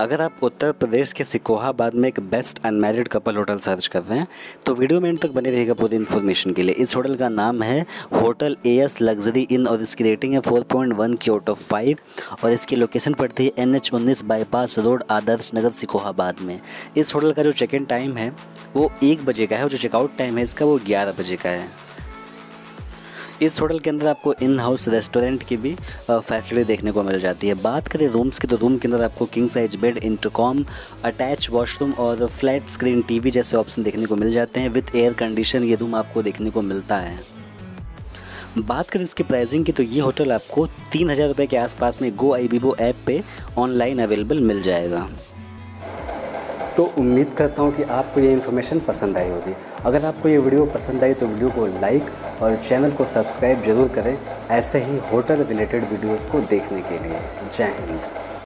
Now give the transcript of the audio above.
अगर आप उत्तर प्रदेश के सिकोहाबाद में एक best unmarried couple hotel search कर रहे हैं तो वीडियो में एंड तक बने रहेगा पूरी इन्फॉर्मेशन के लिए। इस होटल का नाम है hotel A S luxury inn और इसकी रेटिंग है 4.1 पॉइंट वन की आउट ऑफ़ फाइव और इसकी लोकेशन पड़ती है एन एच उन्नीस बाईपास रोड आदर्श नगर, सिकोहाबाद में। इस होटल का जो चेक इन टाइम है, वो एक बजे का है और जो चेकआउट टाइम है, इसका वो ग्यारह बजे का है। इस होटल के अंदर आपको इन हाउस रेस्टोरेंट की भी फैसिलिटी देखने को मिल जाती है। बात करें रूम्स की तो रूम के अंदर आपको king size bed intercom attach washroom और फ्लैट स्क्रीन टीवी जैसे ऑप्शन देखने को मिल जाते हैं। विथ एयर कंडीशन ये रूम आपको देखने को मिलता है। बात करें इसकी प्राइसिंग की तो ये होटल आपको तीन हज़ार रुपये के आसपास में गो आई बीबो ऐप पे ऑनलाइन अवेलेबल मिल जाएगा। तो उम्मीद करता हूँ कि आपको ये इन्फॉर्मेशन पसंद आई होगी। अगर आपको ये वीडियो पसंद आई तो वीडियो को लाइक और चैनल को सब्सक्राइब ज़रूर करें, ऐसे ही होटल रिलेटेड वीडियोस को देखने के लिए। जय हिंद।